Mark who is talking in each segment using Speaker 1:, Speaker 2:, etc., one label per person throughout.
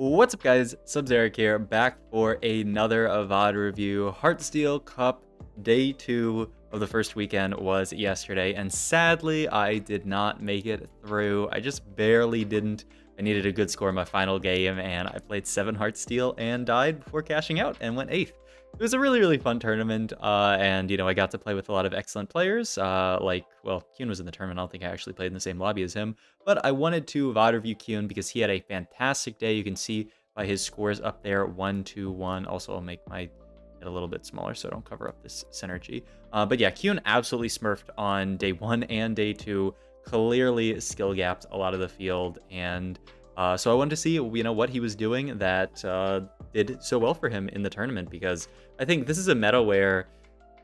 Speaker 1: What's up guys, Subzeroark here, back for another VOD review. Heartsteel Cup Day 2 of the first weekend was yesterday, and sadly I did not make it through. I just barely didn't. I needed a good score in my final game, and I played 7 Heartsteel and died before cashing out and went 8th it was a really, really fun tournament, uh, and, you know, I got to play with a lot of excellent players, uh, like, well, Kiyoon was in the tournament, I don't think I actually played in the same lobby as him, but I wanted to VOD review Kiyoon because he had a fantastic day, you can see by his scores up there, 1, 2, 1, also I'll make my a little bit smaller so I don't cover up this synergy. Uh, but yeah, Kiyoon absolutely smurfed on day 1 and day 2, clearly skill gapped a lot of the field, and uh, so I wanted to see, you know, what he was doing that uh, did so well for him in the tournament because I think this is a meta where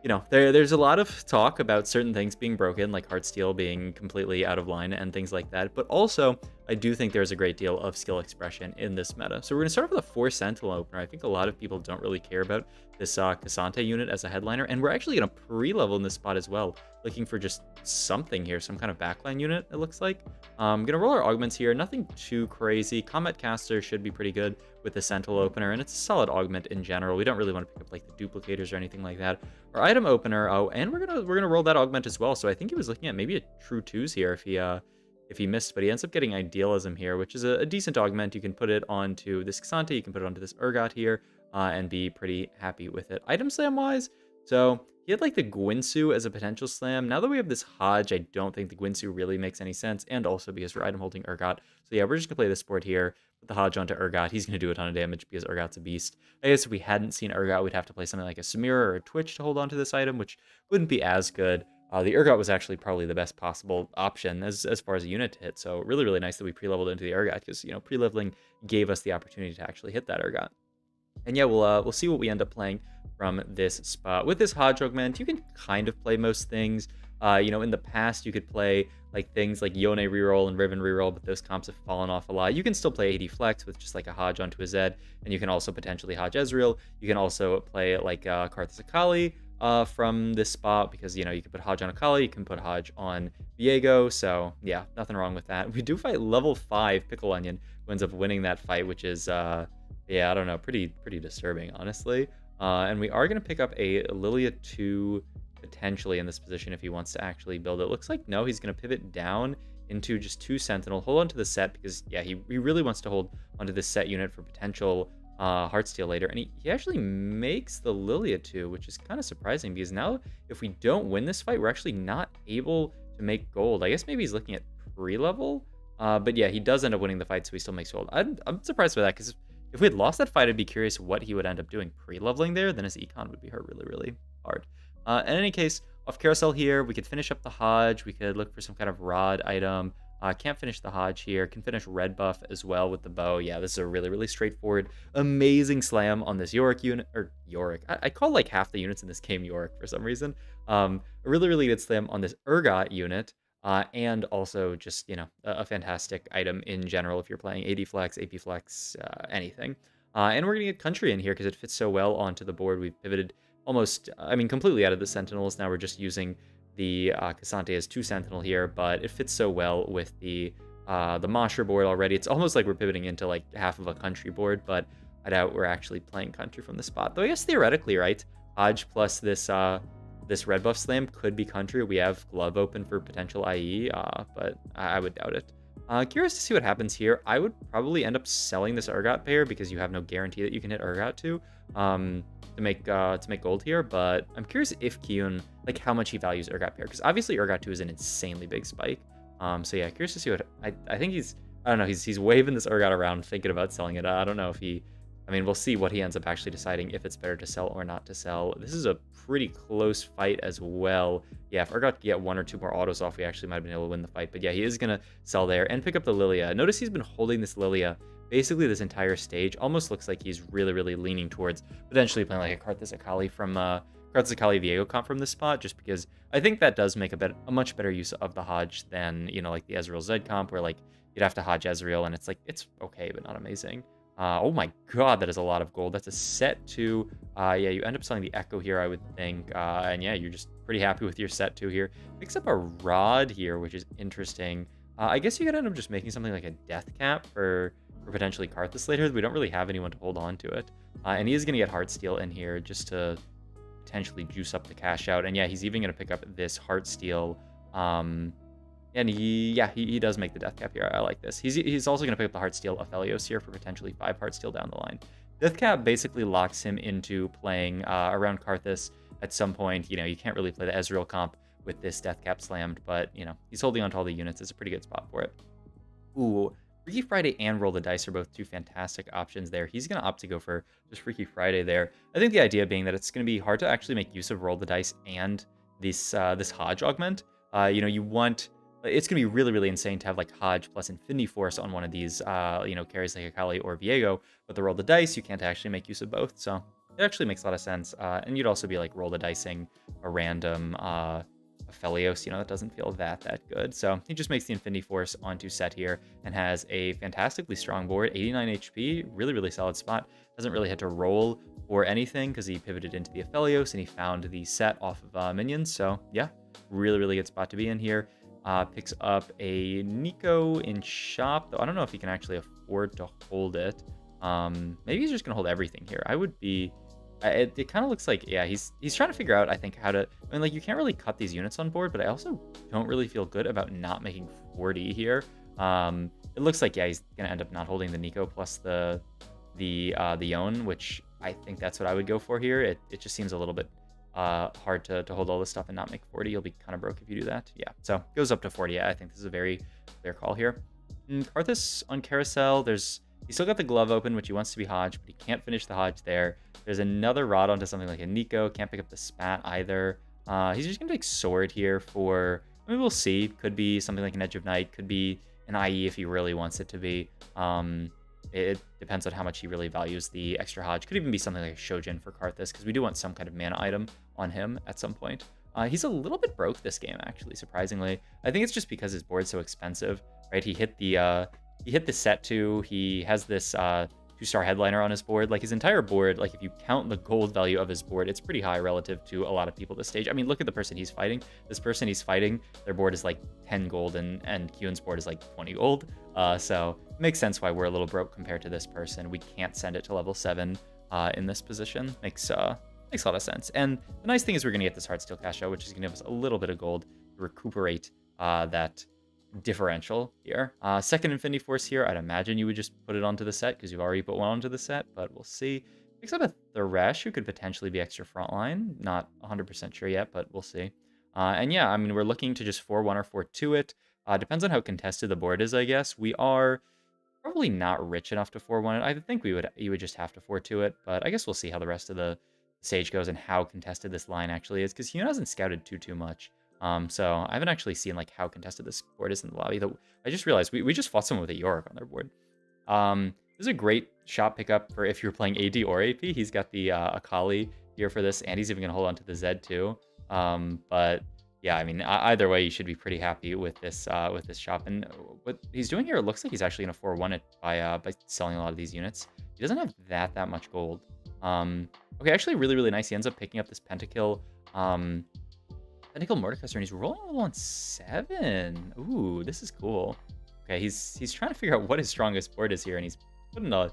Speaker 1: you know, there, there's a lot of talk about certain things being broken, like Heartsteel being completely out of line and things like that. But also, I do think there's a great deal of skill expression in this meta. So we're going to start with a 4 Sentinel opener. I think a lot of people don't really care about this uh, K'Sante unit as a headliner. And we're actually going to pre-level in this spot as well, looking for just something here, some kind of backline unit, it looks like. I'm um, to roll our augments here. Nothing too crazy. Combat Caster should be pretty good with the Sentinel opener, and it's a solid augment in general. We don't really want to pick up like the duplicators or anything like that. Our item opener, oh, and we're gonna we're gonna roll that augment as well. So I think he was looking at maybe a true twos here if he uh if he missed, but he ends up getting idealism here, which is a, a decent augment. You can put it onto this K'Sante, you can put it onto this Urgot here, uh, and be pretty happy with it. Item slam wise, so he had like the Guinsoo as a potential slam. Now that we have this Hodge, I don't think the Guinsoo really makes any sense, and also because we're item holding Urgot. So yeah, we're just gonna play this board here put the Hodge onto Urgot. He's going to do a ton of damage because Urgot's a beast. I guess if we hadn't seen Urgot, we'd have to play something like a Samira or a Twitch to hold onto this item, which wouldn't be as good. Uh, the Urgot was actually probably the best possible option as, as far as a unit to hit. So really, really nice that we pre-leveled into the Urgot because, you know, pre-leveling gave us the opportunity to actually hit that Urgot. And yeah, we'll, uh, we'll see what we end up playing from this spot. With this Hodge Augment, you can kind of play most things. Uh, you know, in the past, you could play like things like Yone reroll and Riven reroll, but those comps have fallen off a lot. You can still play AD Flex with just like a Hodge onto a Zed, and you can also potentially Hodge Ezreal. You can also play like uh, Karthus Akali uh, from this spot because, you know, you can put Hodge on Akali, you can put Hodge on Viego. So, yeah, nothing wrong with that. We do fight level 5 Pickle Onion, who ends up winning that fight, which is, uh, yeah, I don't know, pretty, pretty disturbing, honestly. Uh, and we are going to pick up a Lilia 2 potentially in this position if he wants to actually build it. Looks like no, he's going to pivot down into just two Sentinel. Hold on to the set because, yeah, he, he really wants to hold onto this set unit for potential uh, Heartsteel later. And he, he actually makes the Lilia too, which is kind of surprising because now if we don't win this fight, we're actually not able to make gold. I guess maybe he's looking at pre-level. Uh, but yeah, he does end up winning the fight, so he still makes gold. I'm, I'm surprised by that because if we had lost that fight, I'd be curious what he would end up doing pre-leveling there. Then his econ would be hurt really, really hard. Uh, in any case, off carousel here, we could finish up the Hodge. We could look for some kind of rod item. Uh, can't finish the Hodge here. Can finish red buff as well with the bow. Yeah, this is a really, really straightforward, amazing slam on this Yorick unit. Or Yorick. I, I call like half the units in this game Yorick for some reason. Um, a really, really good slam on this Urgot unit. Uh, and also just, you know, a, a, fantastic item in general if you're playing AD Flex, AP Flex, uh, anything. Uh, and we're going to get Country in here because it fits so well onto the board. We've pivoted almost, I mean, completely out of the Sentinels. Now we're just using the uh, K'Sante as two Sentinel here, but it fits so well with the uh, the Mosher board already. It's almost like we're pivoting into like half of a country board, but I doubt we're actually playing country from the spot. Though I guess theoretically, right? Hodge plus this uh, this red buff slam could be country. We have glove open for potential IE, uh, but I, I would doubt it. Uh, curious to see what happens here. I would probably end up selling this Urgot pair because you have no guarantee that you can hit Urgot to um, to make uh, to make gold here. But I'm curious if Kiyoon, like how much he values Urgot pair because obviously Urgot 2 is an insanely big spike. Um, so yeah, curious to see what I, I think he's I don't know he's he's waving this Urgot around thinking about selling it. I don't know if he I mean, we'll see what he ends up actually deciding if it's better to sell or not to sell. This is a pretty close fight as well. Yeah, if Urgot could get one or two more autos off, we actually might have been able to win the fight. But yeah, he is going to sell there and pick up the Lilia. Notice he's been holding this Lilia basically this entire stage. Almost looks like he's really, really leaning towards potentially playing like a Karthus Akali from uh, Karthus Akali Viego comp from this spot, just because I think that does make a, bit, a much better use of the Hodge than, you know, like the Ezreal Zed comp, where like you'd have to Hodge Ezreal and it's like, it's okay, but not amazing. Uh, oh my god, that is a lot of gold. That's a set two. Uh, yeah, you end up selling the Ekko here, I would think. Uh, and yeah, you're just pretty happy with your set two here. Picks up a Rod here, which is interesting. Uh, I guess you could end up just making something like a Death Cap for for potentially Karthus later. We don't really have anyone to hold on to it. Uh, and he is going to get Heartsteel in here just to potentially juice up the cash out. And yeah, he's even going to pick up this Heartsteel. Um, and he, yeah, he, he does make the Death Cap here. I like this. He's, he's also going to pick up the Heartsteel Aphelios here for potentially five Heartsteel down the line. Death Cap basically locks him into playing uh, around Karthus at some point. You know, you can't really play the Ezreal comp with this Death Cap slammed, but, you know, he's holding on to all the units. It's a pretty good spot for it. Ooh, Freaky Friday and Roll the Dice are both two fantastic options there. He's going to opt to go for just Freaky Friday there. I think the idea being that it's going to be hard to actually make use of Roll the Dice and this uh, this Hodge augment. Uh, you know, you want it's going to be really, really insane to have like Hodge plus Infinity Force on one of these, uh, you know, carries like Akali or Viego. But the roll the dice, you can't actually make use of both. So it actually makes a lot of sense. Uh, and you'd also be like roll the dicing a random uh, Aphelios, you know, that doesn't feel that, that good. So he just makes the Infinity Force onto set here and has a fantastically strong board, 89 HP, really, really solid spot. Doesn't really have to roll or anything because he pivoted into the Aphelios and he found the set off of uh, minions. So yeah, really, really good spot to be in here. Uh, picks up a Neeko in shop, though I don't know if he can actually afford to hold it. Um, maybe he's just going to hold everything here. I would be... It, it kind of looks like, yeah, he's he's trying to figure out, I think, how to... I mean, like, you can't really cut these units on board, but I also don't really feel good about not making 40 here. Um, it looks like, yeah, he's going to end up not holding the Neeko plus the the uh, the Yone, which I think that's what I would go for here. It, it just seems a little bit uh, hard to, to hold all this stuff and not make 40. You'll be kind of broke if you do that. Yeah, so goes up to 40. I think this is a very fair call here. And mm, Karthus on Carousel, there's he's still got the glove open, which he wants to be Hodge, but he can't finish the Hodge there. There's another Rod onto something like a Neeko. Can't pick up the Spat either. Uh, he's just going to take Sword here for... I mean, we'll see. Could be something like an Edge of Night. Could be an IE if he really wants it to be. Um, it depends on how much he really values the extra Hodge. Could even be something like a Shojin for Karthus, because we do want some kind of mana item on him at some point. Uh, he's a little bit broke this game, actually, surprisingly. I think it's just because his board's so expensive, right? He hit the uh, he hit the set two. He has this uh, two-star headliner on his board. Like his entire board, like if you count the gold value of his board, it's pretty high relative to a lot of people this stage. I mean, look at the person he's fighting. This person he's fighting, their board is like 10 gold and, and Kiyoon's board is like 20 gold. Uh, so makes sense why we're a little broke compared to this person. We can't send it to level seven uh, in this position. Makes uh, Makes a lot of sense. And the nice thing is we're going to get this Heartsteel cash out, which is going to give us a little bit of gold to recuperate uh, that differential here. Uh, second Infinity Force here, I'd imagine you would just put it onto the set because you've already put one onto the set, but we'll see. Picks up a Thresh who could potentially be extra frontline. Not 100% sure yet, but we'll see. Uh, and yeah, I mean, we're looking to just 4-1 or 4-2 it. Uh, depends on how contested the board is, I guess. We are probably not rich enough to 4-1 it. I think we would you would just have to 4-2 it, but I guess we'll see how the rest of the stage goes and how contested this line actually is, because Kiyoon hasn't scouted too, too much. Um, so I haven't actually seen like how contested this board is in the lobby. Though I just realized we, we just fought someone with a Yorick on their board. Um, this is a great shot pickup for if you're playing AD or AP. He's got the uh, Akali here for this, and he's even going to hold on to the Zed too. Um, but yeah, I mean, either way, you should be pretty happy with this uh, with this shop. And what he's doing here, it looks like he's actually going to 4-1 it by uh, by selling a lot of these units. He doesn't have that that much gold. Um, Okay, actually really, really nice. He ends up picking up this Pentakill, um, Pentakill Mordekaiser, and he's rolling level on seven. Ooh, this is cool. Okay, he's he's trying to figure out what his strongest board is here, and he's putting a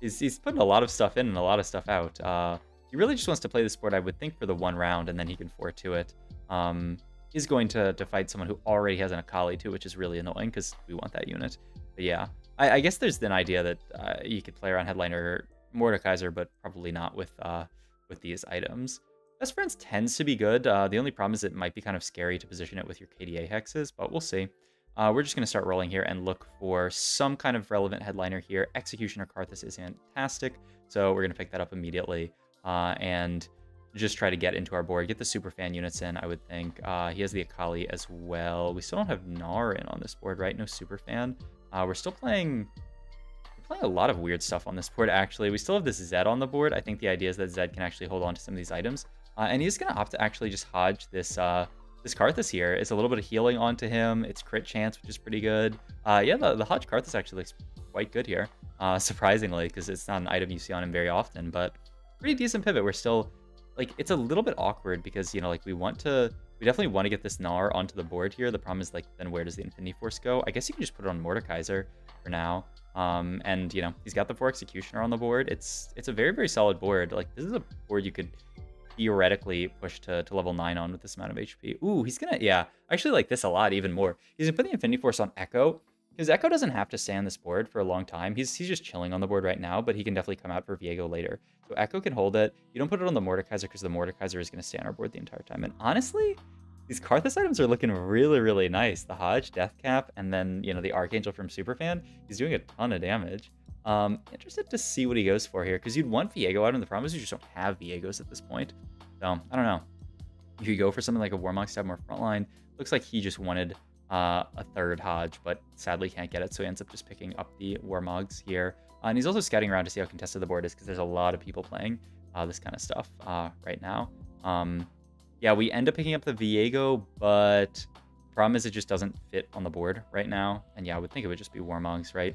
Speaker 1: he's, he's putting a lot of stuff in and a lot of stuff out. Uh, he really just wants to play this board, I would think, for the one round, and then he can 4-2 it. Um, he's going to, to fight someone who already has an Akali, too, which is really annoying, because we want that unit. But yeah, I, I guess there's an idea that uh, you could play around Headliner Mordekaiser, but probably not with uh, with these items. Best Friends tends to be good. Uh, the only problem is it might be kind of scary to position it with your KDA hexes, but we'll see. Uh, we're just going to start rolling here and look for some kind of relevant headliner here. Executioner Karthus is fantastic, so we're going to pick that up immediately uh, and just try to get into our board. Get the super fan units in, I would think. Uh, he has the Akali as well. We still don't have Gnar in on this board, right? No super fan. Uh, we're still playing playing a lot of weird stuff on this board, actually. We still have this Zed on the board. I think the idea is that Zed can actually hold on to some of these items. Uh, and he's going to opt to actually just Hodge this uh, this Karthus here. It's a little bit of healing onto him. It's crit chance, which is pretty good. Uh, yeah, the, the Hodge Karthus actually looks quite good here, uh, surprisingly, because it's not an item you see on him very often. But pretty decent pivot. We're still, like, it's a little bit awkward because, you know, like, we want to... We definitely want to get this Gnar onto the board here. The problem is, like, then where does the Infinity Force go? I guess you can just put it on Mordekaiser. For now. Um, and you know he's got the four executioner on the board. It's it's a very very solid board. Like this is a board you could theoretically push to, to level 9 on with this amount of HP. Ooh, he's gonna, yeah, I actually like this a lot even more. He's gonna put the Infinity Force on Ekko, because Ekko doesn't have to stay on this board for a long time. He's, he's just chilling on the board right now, but he can definitely come out for Viego later. So Ekko can hold it. You don't put it on the Mordekaiser because the Mordekaiser is gonna stay on our board the entire time. And honestly, these Karthus items are looking really, really nice. The Hodge, Deathcap, and then, you know, the Archangel from Superfan. He's doing a ton of damage. Um, interested to see what he goes for here, because you'd want Viego out, and the problem is you just don't have Viegos at this point. So, I don't know. If you go for something like a Warmog to have more frontline, looks like he just wanted uh, a third Hodge, but sadly can't get it, so he ends up just picking up the Warmogs here. Uh, and he's also scouting around to see how contested the board is, because there's a lot of people playing uh, this kind of stuff uh, right now. Um, yeah, we end up picking up the Viego, but problem is it just doesn't fit on the board right now. And yeah, I would think it would just be Warmogs, right?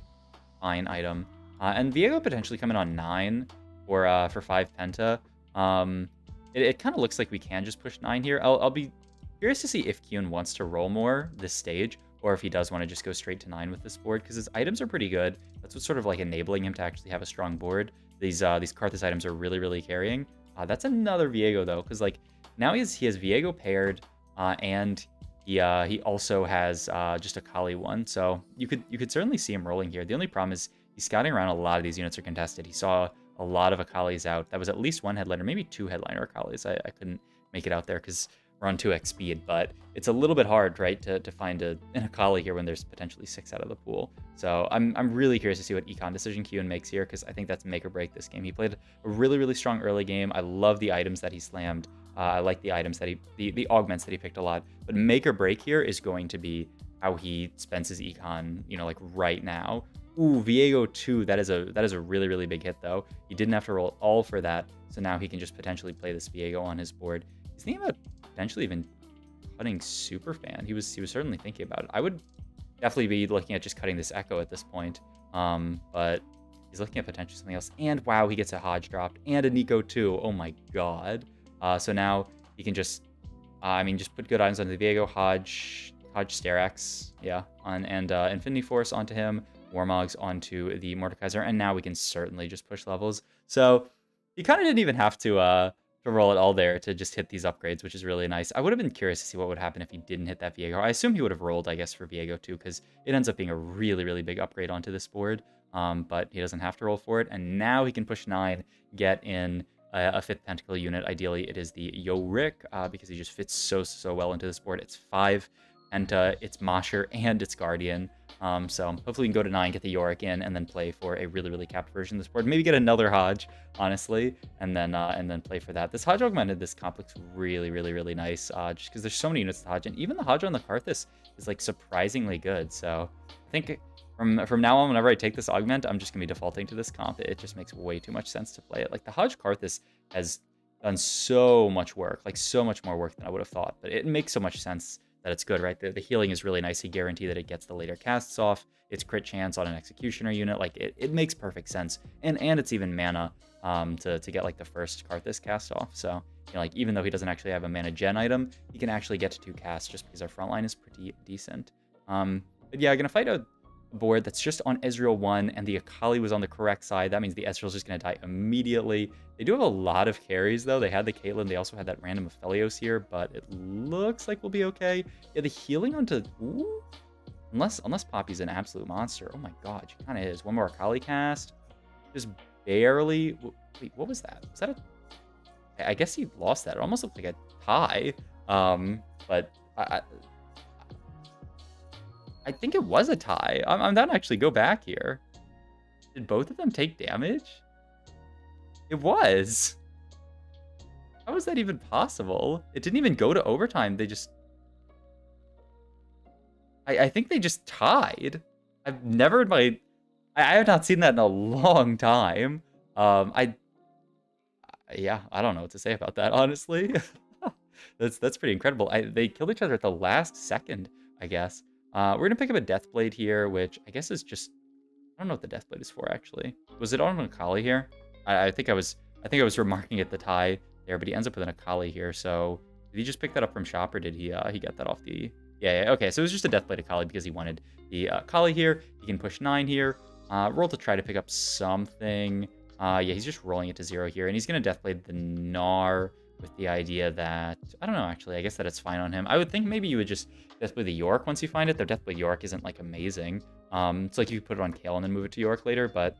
Speaker 1: Fine item. Uh, and Viego potentially coming on 9 for uh, for 5 Penta. Um, it, it kind of looks like we can just push 9 here. I'll, I'll be curious to see if Kiyoon wants to roll more this stage, or if he does want to just go straight to 9 with this board, because his items are pretty good. That's what's sort of like enabling him to actually have a strong board. These uh, these Karthus items are really, really carrying. Uh, that's another Viego, though, because like now he has, he has Viego paired, uh, and he uh, he also has uh, just Akali one. So you could you could certainly see him rolling here. The only problem is he's scouting around a lot of these units are contested. He saw a lot of Akali's out. That was at least one headliner, maybe two headliner Akali's. I, I couldn't make it out there because we're on 2x speed, but it's a little bit hard, right, to, to find a, an Akali here when there's potentially six out of the pool. So I'm, I'm really curious to see what econ decision Kiyoon makes here because I think that's make or break this game. He played a really, really strong early game. I love the items that he slammed. Uh, I like the items that he, the, the augments that he picked a lot. But make or break here is going to be how he spends his econ, you know, like right now. Ooh, Viego 2, that is a that is a really, really big hit though. He didn't have to roll all for that, so now he can just potentially play this Viego on his board. He's thinking about potentially even cutting Superfan. He was he was certainly thinking about it. I would definitely be looking at just cutting this Ekko at this point. Um, but he's looking at potentially something else. And wow, he gets a Hodge dropped and a Neeko too. Oh my god. Uh, so now he can just, uh, I mean, just put good items onto the Viego, Hodge, Hodge Sterak's, yeah, on and uh, Infinity Force onto him. Warmogs onto the Mordekaiser, and now we can certainly just push levels. So he kind of didn't even have to uh, to roll it all there to just hit these upgrades, which is really nice. I would have been curious to see what would happen if he didn't hit that Viego. I assume he would have rolled, I guess, for Viego too, because it ends up being a really, really big upgrade onto this board. Um, but he doesn't have to roll for it, and now he can push 9, get in a, a fifth Pentakill unit. Ideally, it is the Yorick, uh, because he just fits so, so well into this board. It's 5 Penta, it's Mosher, and it's Guardian. Um, so hopefully we can go to 9, get the Yorick in, and then play for a really, really capped version of this board. Maybe get another Hodge, honestly, and then uh, and then play for that. This Hodge augmented this complex really, really, really nice, uh, just because there's so many units to Hodge, and even the Hodge on the Karthus is like surprisingly good. So I think from from now on, whenever I take this augment, I'm just gonna be defaulting to this comp. It just makes way too much sense to play it. Like the Hodge Karthus has done so much work, like so much more work than I would have thought, but it makes so much sense that it's good, right? The, the healing is really nice. He guarantee that it gets the later casts off. It's crit chance on an executioner unit. Like it, it makes perfect sense. And and it's even mana um, to, to get like the first Karthus cast off. So you know, like even though he doesn't actually have a mana gen item, he can actually get to two casts just because our front line is pretty decent. Um, but yeah, I'm gonna fight a board that's just on Ezreal 1 and the Akali was on the correct side. That means the Ezreal's just going to die immediately. They do have a lot of carries, though. They had the Caitlyn. They also had that random Aphelios here, but it looks like we'll be okay. Yeah, the healing onto... Ooh, unless unless Poppy's an absolute monster. Oh my god, she kind of is. One more Akali cast. Just barely... Wait, what was that? Was that a... I guess he lost that. It almost looked like a tie. Um, but I, I think it was a tie. I'm, I'm down to actually go back here. Did both of them take damage? It was. How was that even possible? It didn't even go to overtime. They just... I, I think they just tied. I've never in my... I, I have not seen that in a long time. Um, I... Yeah, I don't know what to say about that, honestly. that's that's pretty incredible. I, they killed each other at the last second, I guess. Uh, we're going to pick up a Deathblade here, which I guess is just... I don't know what the Deathblade is for, actually. Was it on Akali here? I, I, think I was I think I was remarking at the tie there, but he ends up with an Akali here, so... Did he just pick that up from shop, or did he uh, he get that off the Yeah, yeah, okay, so it was just a Deathblade Akali because he wanted the uh, Akali here. He can push 9 here. Uh, roll to try to pick up something. Uh, yeah, he's just rolling it to 0 here, and he's going to Deathblade the Gnar with the idea that... I don't know, actually. I guess that it's fine on him. I would think maybe you would just Death Deathblade the Yorick once you find it, though Deathblade York isn't, like, amazing. Um, it's like you could put it on Kayle and then move it to York later, but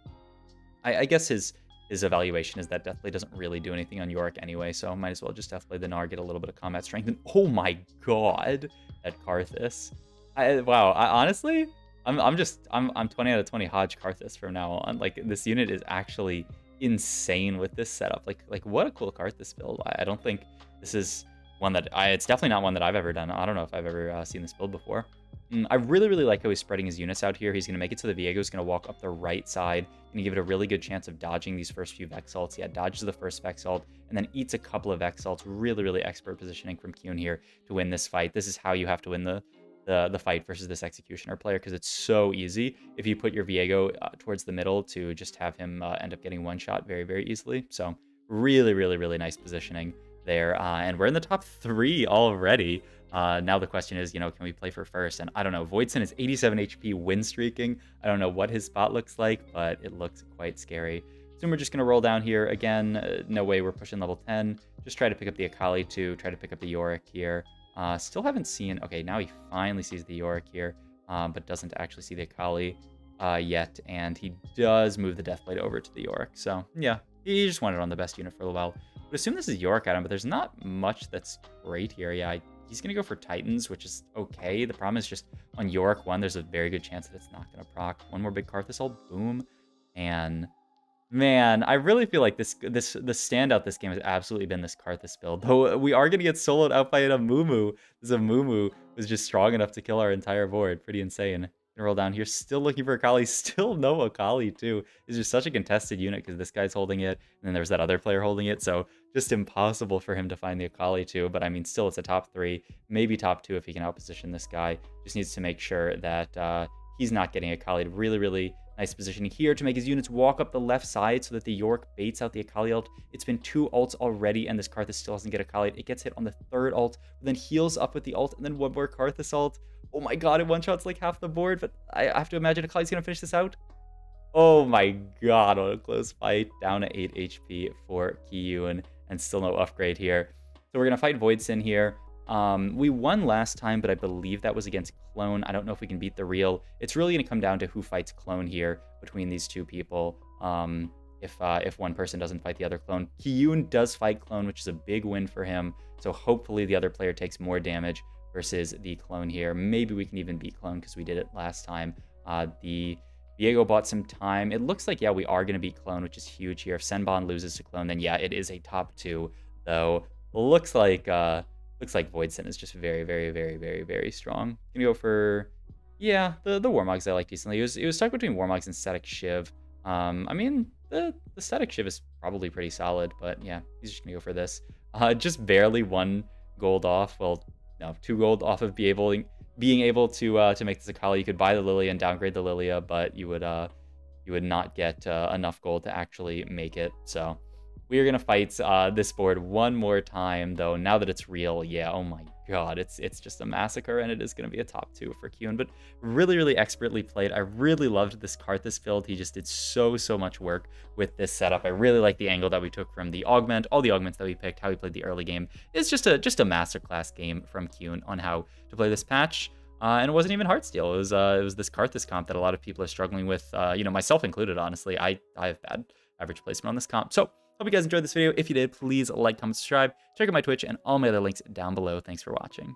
Speaker 1: I, I guess his his evaluation is that Deathblade doesn't really do anything on York anyway, so might as well just Deathblade the Gnar, get a little bit of combat strength. And oh my god, at Karthus. I, wow, I, honestly, I'm, I'm just, I'm, I'm 20 out of 20 Hodge Karthus from now on. Like, this unit is actually insane with this setup. Like, like what a cool Karthus build. I, I don't think this is one that I, it's definitely not one that I've ever done. I don't know if I've ever uh, seen this build before. Mm, I really, really like how he's spreading his units out here. He's to make it so the Viego is going to walk up the right side. To give it a really good chance of dodging these first few Vex ults. Yeah, dodges the first Vex ult and then eats a couple of Vex ults. Really, really expert positioning from Kiyoon here to win this fight. This is how you have to win the the, the fight versus this Executioner player because it's so easy if you put your Viego uh, towards the middle to just have him uh, end up getting one shot very, very easily. So really, really, really nice positioning there. Uh, and we're in the top three already. Uh, now the question is, you know, can we play for first? And I don't know. Voidson is 87 HP win streaking. I don't know what his spot looks like, but it looks quite scary. Soon we're just going to roll down here. Again, uh, no way we're pushing level 10. Just try to pick up the Akali too. Try to pick up the Yorick here. Uh, still haven't seen... Okay, now he finally sees the Yorick here, um, but doesn't actually see the Akali uh, yet. And he does move the Deathblade over to the Yorick. So, yeah, he just wanted on the best unit for a while. Would assume this is Yorick Adam, but there's not much that's great here. Yeah, I He's going to go for Titans, which is okay. The problem is just on Yorick 1, there's a very good chance that it's not going to proc. One more big Karthus ult, boom. And man, I really feel like this this the standout this game has absolutely been this Karthus build. Though we are going to get soloed out by a Amumu. This Amumu was just strong enough to kill our entire board. Pretty insane And roll down here. Still looking for Akali. Still no Akali, too. It's just such a contested unit because this guy's holding it, and then there's that other player holding it. So just impossible for him to find the Akali, too. But I mean, still, it's a top three, maybe top two if he can outposition this guy. Just needs to make sure that uh, he's not getting Akali. Really, really nice positioning here to make his units walk up the left side so that the York baits out the Akali ult. It's been two ults already, and this Karthus still doesn't get Akali. It gets hit on the third ult, then heals up with the ult, and then one more Karthus ult. Oh my god, it one-shots like half the board, but I have to imagine Akali's gonna finish this out. Oh my god, what a close fight. Down to 8 HP for Kiyoon, and still no upgrade here. So we're gonna fight Voidson here. Um, we won last time, but I believe that was against Clone. I don't know if we can beat the real. It's really going to come down to who fights Clone here between these two people. Um, if uh, if one person doesn't fight the other clone. Kiyoon does fight clone, which is a big win for him. So hopefully the other player takes more damage versus the clone here. Maybe we can even beat clone because we did it last time. Uh, the Viego bought some time. It looks like, yeah, we are going to beat clone, which is huge here. If Senbon loses to clone, then yeah, it is a top two, though. Looks like uh, looks like Voidson is just very, very, very, very, very strong. Gonna go for, yeah, the the Warmogs I like decently. It was it was stuck between Warmogs and Static Shiv. Um, I mean, the the Static Shiv is probably pretty solid, but yeah, he's just gonna go for this. Uh, just barely one gold off. Well, no, two gold off of be able being able to uh, to make this Akali. You could buy the Lilia and downgrade the Lilia, but you would uh, you would not get uh, enough gold to actually make it. So we are gonna fight uh, this board one more time, though. Now that it's real, yeah. Oh my god, it's it's just a massacre, and it is going to be a top two for Kiyoon. But really, really expertly played. I really loved this Karthus build. He just did so, so much work with this setup. I really like the angle that we took from the augment, all the augments that we picked, how he played the early game. It's just a just a masterclass game from Kiyoon on how to play this patch. Uh, and it wasn't even Heartsteel. It was uh, it was this Karthus comp that a lot of people are struggling with. Uh, you know, myself included. Honestly, I I have bad average placement on this comp. So Hope you guys enjoyed this video. If you did, please like, comment, subscribe. Check out my Twitch and all my other links down below. Thanks for watching.